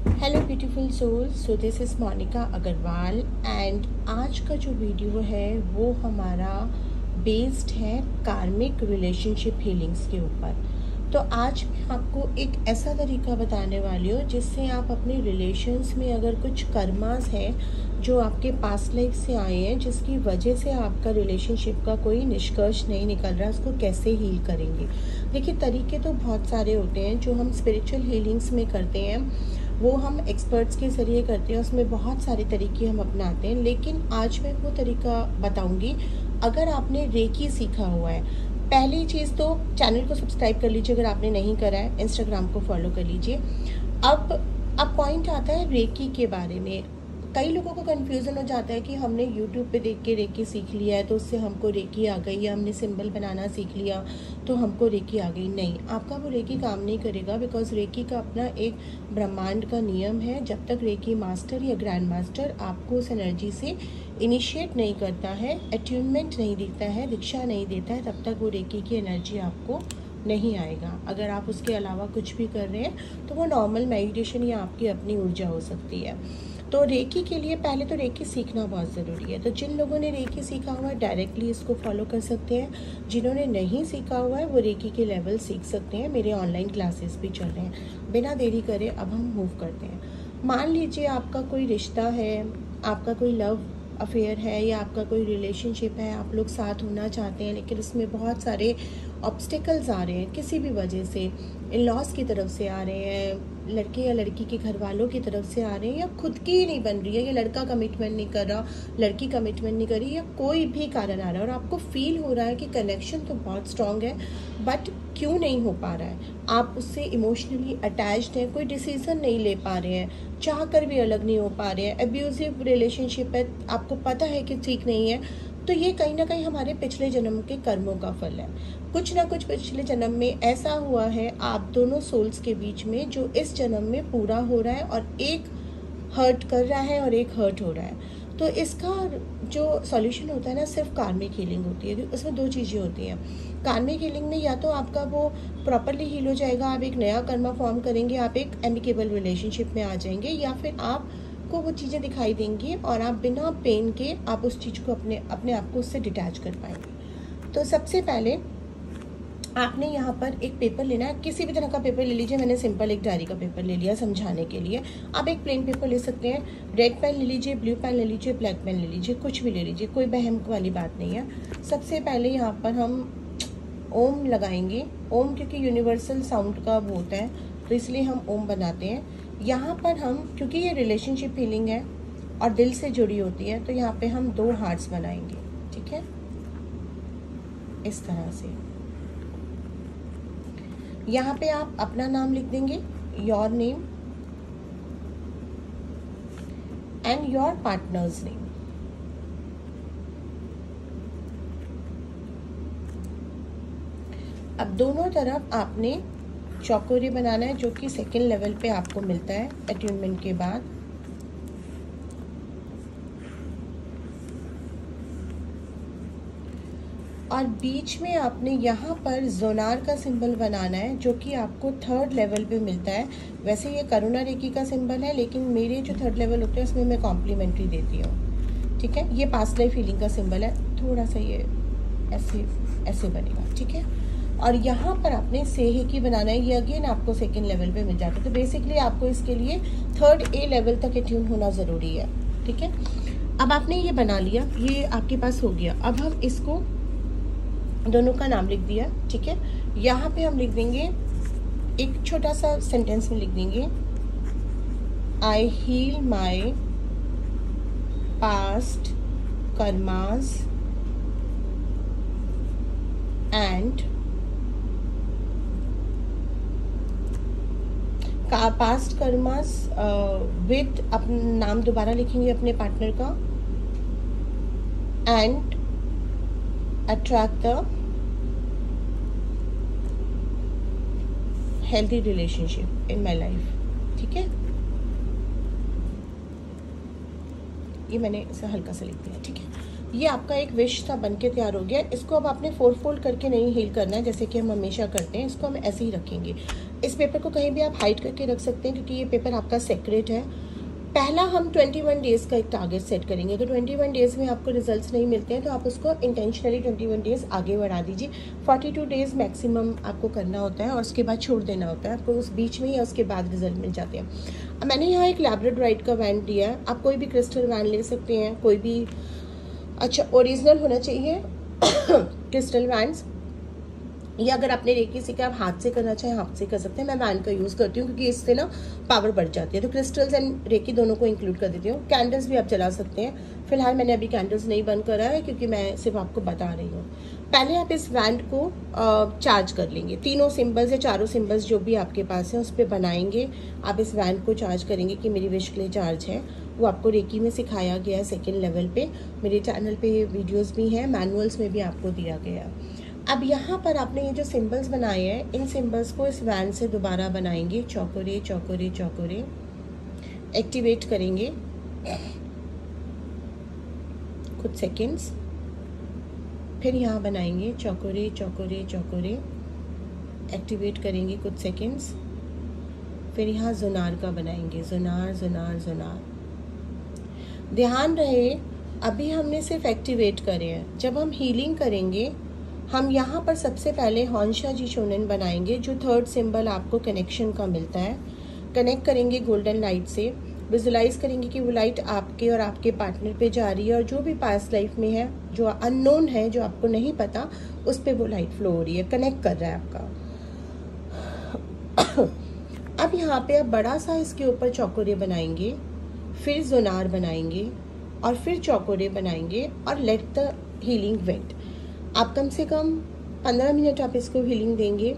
Hello beautiful soul so this is Monika Agarwal and आज का जो वीडियो है, वो हमारा बेस्ड है कार्मिक रिलेशनशिप हीलिंग्स के ऊपर। तो आज मैं आपको एक ऐसा तरीका बताने वाली हूँ, जिससे आप अपने रिलेशन्स में अगर कुछ कर्मास हैं, जो आपके पास लाइफ से आए हैं, जिसकी वजह से आपका रिलेशनशिप का कोई निष्कर्ष नहीं निकल रहा, उसको कैसे हील करेंगे। देखिए, तरीके तो बहुत सारे होते हैं जो हम स्पिरिचुअल हीलिंग्स में करते हैं। वो हम एक्सपर्ट्स के ज़रिए करते हैं, उसमें बहुत सारे तरीके हम अपनाते हैं, लेकिन आज मैं वो तरीका बताऊँगी। अगर आपने रेकी सीखा हुआ है, पहली चीज़ तो चैनल को सब्सक्राइब कर लीजिए अगर आपने नहीं करा है इंस्टाग्राम को फॉलो कर लीजिए। अब अब पॉइंट आता है रेकी के बारे में। कई लोगों को कन्फ्यूज़न हो जाता है कि हमने यूट्यूब पे देख के रेकी सीख लिया है तो उससे हमको रेकी आ गई या हमने सिंबल बनाना सीख लिया तो हमको रेकी आ गई। नहीं, आपका वो रेकी काम नहीं करेगा बिकॉज़ रेकी का अपना एक ब्रह्मांड का नियम है, जब तक रेकी मास्टर या ग्रैंड मास्टर आपको उस एनर्जी से इनिशिएट नहीं करता है अट्यूनमेंट नहीं देता है, दीक्षा नहीं देता है, तब तक वो रेकी की एनर्जी आपको नहीं आएगा। अगर आप उसके अलावा कुछ भी कर रहे हैं तो वो नॉर्मल मेडिटेशन या आपकी अपनी ऊर्जा हो सकती है। तो रेकी के लिए पहले तो रेकी सीखना बहुत ज़रूरी है। तो जिन लोगों ने रेकी सीखा हुआ है डायरेक्टली इसको फॉलो कर सकते हैं। जिन्होंने नहीं सीखा हुआ है, वो रेकी के लेवल सीख सकते हैं। मेरे ऑनलाइन क्लासेस भी चल रहे हैं। बिना देरी करे अब हम मूव करते हैं। मान लीजिए आपका कोई रिश्ता है, आपका कोई लव अफेयर है या आपका कोई रिलेशनशिप है, आप लोग साथ होना चाहते हैं, लेकिन उसमें बहुत सारे ऑब्स्टिकल्स आ रहे हैं किसी भी वजह से। इन लॉस की तरफ़ से आ रहे हैं, लड़के या लड़की के घर वालों की तरफ़ से आ रहे हैं, या खुद की ही नहीं बन रही है, या लड़का कमिटमेंट नहीं कर रहा, लड़की कमिटमेंट नहीं कर रही, या कोई भी कारण आ रहा है। और आपको फील हो रहा है कि कनेक्शन तो बहुत स्ट्रांग है बट क्यों नहीं हो पा रहा है? आप उससे इमोशनली अटैच्ड हैं, कोई डिसीज़न नहीं ले पा रहे हैं। चाह कर भी अलग नहीं हो पा रहे हैं। एब्यूजिव रिलेशनशिप है, आपको पता है कि ठीक नहीं है। तो ये कहीं ना कहीं हमारे पिछले जन्म के कर्मों का फल है। कुछ ना कुछ पिछले जन्म में ऐसा हुआ है, आप दोनों सोल्स के बीच में, जो इस जन्म में पूरा हो रहा है और एक हर्ट कर रहा है और एक हर्ट हो रहा है। तो इसका जो सॉल्यूशन होता है ना, सिर्फ़ कार्मिक हीलिंग होती है उसमें दो चीज़ें होती हैं। कार्मिक हीलिंग में या तो आपका वो प्रॉपरली हील हो जाएगा, आप एक नया कर्मा फॉर्म करेंगे, आप एक एमिकेबल रिलेशनशिप में आ जाएँगे, या फिर आप को वो चीज़ें दिखाई देंगी और आप बिना पेन के आप उस चीज़ को अपने अपने आप को उससे डिटैच कर पाएँगे। तो सबसे पहले आपने यहाँ पर एक पेपर लेना है। किसी भी तरह का पेपर ले लीजिए। मैंने सिंपल एक डायरी का पेपर ले लिया समझाने के लिए। आप एक प्लेन पेपर ले सकते हैं। रेड पेन ले लीजिए ब्लू पेन ले लीजिए ब्लैक पेन ले लीजिए, कुछ भी ले लीजिए, कोई बहम वाली बात नहीं है। सबसे पहले यहाँ पर हम ओम लगाएँगे। ओम क्योंकि यूनिवर्सल साउंड का वो होता है तो इसलिए हम ओम बनाते हैं। यहाँ पर हम, क्योंकि ये रिलेशनशिप फीलिंग है और दिल से जुड़ी होती है तो यहाँ पे हम दो हार्ट्स बनाएँगे। ठीक है? इस तरह से। यहाँ पे आप अपना नाम लिख देंगे your name and your partner's name अब दोनों तरफ़ आपने चौकोरी बनाना है जो कि सेकेंड लेवल पे आपको मिलता है अट्यूनमेंट के बाद। और बीच में आपने यहाँ पर जोनार का सिंबल बनाना है, जो कि आपको थर्ड लेवल पे मिलता है। वैसे ये करुणा रेखी का सिंबल है, लेकिन मेरे जो थर्ड लेवल होते हैं, उसमें मैं कॉम्प्लीमेंट्री देती हूँ। ठीक है? ये पास लाइफ फीलिंग का सिंबल है। थोड़ा सा ये ऐसे ऐसे बनेगा। ठीक है? और यहाँ पर आपने सेहे की बनाना है। ये अगेन आपको सेकेंड लेवल पे मिल जाता है। तो बेसिकली आपको इसके लिए थर्ड ए लेवल तक एट्यून होना ज़रूरी है। ठीक है? अब आपने ये बना लिया। ये आपके पास हो गया। अब हम इसको दोनों का नाम लिख दिया, ठीक है? यहाँ पे हम लिख देंगे, एक छोटा सा सेंटेंस में लिख देंगे I heal my past karmas and का पास्ट कर्मास विद अपना नाम दोबारा लिखेंगे अपने पार्टनर का and the healthy relationship in my life ठीक है? ये मैंने इसे हल्का सा लिख दिया, ठीक है? ये आपका एक विश था बन के तैयार हो गया। इसको अब आपने फोर फोल्ड करके नहीं हील करना है, जैसे कि हम हमेशा करते हैं, इसको हम ऐसे ही रखेंगे। इस पेपर को कहीं भी आप हाइड करके रख सकते हैं, क्योंकि ये पेपर आपका सेक्रेट है। पहला हम 21 डेज़ का एक टारगेट सेट करेंगे। अगर 21 डेज़ में आपको रिजल्ट्स नहीं मिलते हैं तो आप उसको इंटेंशनली 21 डेज़ आगे बढ़ा दीजिए। 42 डेज़ मैक्सिमम आपको करना होता है और उसके बाद छोड़ देना होता है। आपको उस बीच में या उसके बाद रिज़ल्ट मिल जाते हैं। मैंने यहाँ एक लैब्रेड का वैन दिया है। आप कोई भी क्रिस्टल वैन ले सकते हैं। कोई भी अच्छा ओरिजिनल होना चाहिए क्रिस्टल वैंस या अगर आपने रेकी सीखा आप हाथ से करना चाहें, हाथ से कर सकते हैं। मैं वैन का यूज़ करती हूँ क्योंकि इससे ना पावर बढ़ जाती है। तो क्रिस्टल्स एंड रेकी दोनों को इंक्लूड कर देती हूँ। कैंडल्स भी आप जला सकते हैं। फ़िलहाल मैंने अभी कैंडल्स नहीं बंद करा है क्योंकि मैं सिर्फ़ आपको बता रही हूँ। पहले आप इस वैंड को चार्ज कर लेंगे। तीनों सिम्बल्स या चारों सिम्बल्स जो भी आपके पास हैं, उस पर बनाएँगे। आप इस वैंड को चार्ज करेंगे कि मेरी विश के लिए चार्ज है। वो आपको रेकी में सिखाया गया है सेकेंड लेवल पे। मेरे चैनल पे वीडियोस भी हैं मैनुअल्स में भी आपको दिया गया। है अब यहाँ पर आपने ये जो सिंबल्स बनाए हैं, इन सिंबल्स को इस वैन से दोबारा बनाएँगे। चौकोरे चौकोरे चौकोरे। एक्टिवेट करेंगे। कुछ सेकंड्स फिर यहाँ बनाएँगे। चौकोरे चौकोरे चौकोरे। एक्टिवेट करेंगे कुछ सेकंड्स फिर यहाँ जुनार का बनाएँगे। जुनार जुनार जुनार ध्यान रहे, अभी हमने सिर्फ़ एक्टिवेट करे हैं। जब हम हीलिंग करेंगे हम यहाँ पर सबसे पहले हॉन्शा जी शोनन बनाएँगे, जो थर्ड सिंबल आपको कनेक्शन का मिलता है। कनेक्ट करेंगे गोल्डन लाइट से। विजुलाइज करेंगे कि वो लाइट आपके और आपके पार्टनर पे जा रही है और जो भी पास लाइफ में है, जो अननोन है, जो आपको नहीं पता, उस पर वो लाइट फ्लो हो रही है। कनेक्ट कर रहा है आपका। अब यहाँ पे आप बड़ा सा इसके ऊपर चौकोरे बनाएँगे, फिर जोनार बनाएँगे और फिर चौकोरे बनाएँगे और लेट द हीलिंग वेट आप कम से कम पंद्रह मिनट आप इसको हीलिंग देंगे।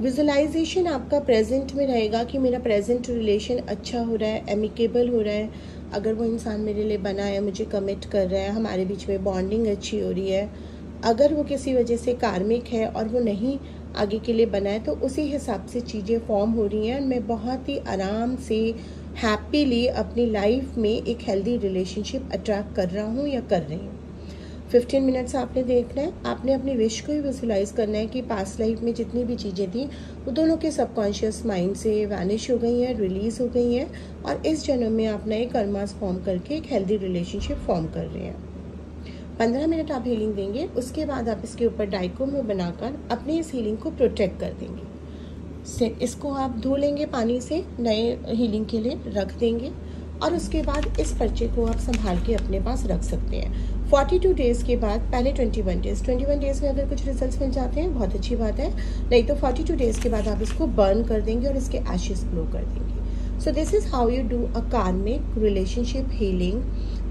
विजुलाइजेशन आपका प्रेजेंट में रहेगा कि मेरा प्रेजेंट रिलेशन अच्छा हो रहा है एमिकेबल हो रहा है। अगर वो इंसान मेरे लिए बना है, मुझे कमिट कर रहा है, हमारे बीच में बॉन्डिंग अच्छी हो रही है। अगर वो किसी वजह से कार्मिक है और वो नहीं आगे के लिए बना है तो उसी हिसाब से चीज़ें फॉर्म हो रही हैं। मैं बहुत ही आराम से हैप्पीली अपनी लाइफ में एक हेल्दी रिलेशनशिप अट्रैक्ट कर रहा हूँ या कर रही हूँ। फिफ्टीन मिनट्स आपने देखना है। आपने अपनी विश को ही विजुलाइज करना है कि पास लाइफ में जितनी भी चीज़ें थी, वो दोनों के सबकॉन्शियस माइंड से वैनिश हो गई हैं रिलीज़ हो गई हैं और इस जन्म में आप नए कर्मास फॉर्म करके एक हेल्दी रिलेशनशिप फॉर्म कर रहे हैं। पंद्रह मिनट आप हीलिंग देंगे, उसके बाद आप इसके ऊपर डाइको में बनाकर अपनी इस हीलिंग को प्रोटेक्ट कर देंगे। इसको आप धो लेंगे पानी से, नए हीलिंग के लिए रख देंगे और उसके बाद इस पर्चे को आप संभाल के अपने पास रख सकते हैं। 42 डेज़ के बाद, पहले 21 डेज़ 21 डेज़ में अगर कुछ रिज़ल्ट मिल जाते हैं, बहुत अच्छी बात है। नहीं तो 42 डेज़ के बाद आप इसको बर्न कर देंगे और इसके एशेस ग्लो कर देंगे। So this is how you do a karmic relationship healing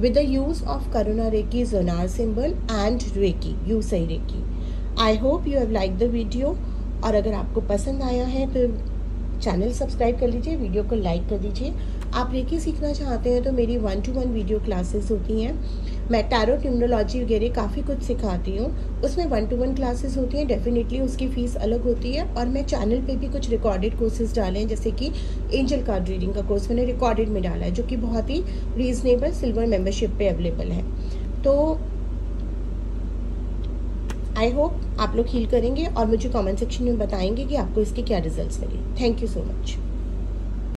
with the use of Karuna Reiki Zonar symbol and Reiki you सही Reiki I hope you have like the video और अगर आपको पसंद आया है तो चैनल सब्सक्राइब कर लीजिए वीडियो को लाइक कर दीजिए। आप रेकी सीखना चाहते हैं तो मेरी one to one video classes होती हैं। मैं टैरो न्यूमरोलॉजी वगैरह काफ़ी कुछ सिखाती हूँ। उसमें वन टू वन क्लासेस होती हैं डेफिनेटली उसकी फ़ीस अलग होती है और मैं चैनल पे भी कुछ रिकॉर्डेड कोर्सेज डाले हैं, जैसे कि एंजल कार्ड रीडिंग का कोर्स मैंने रिकॉर्डेड में डाला है, जो कि बहुत ही रीजनेबल सिल्वर मेम्बरशिप पे अवेलेबल है। तो आई होप आप लोग हील करेंगे और मुझे कमेंट सेक्शन में बताएँगे कि आपको इसके क्या रिजल्ट्स मिले थैंक यू सो मच